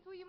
твоєму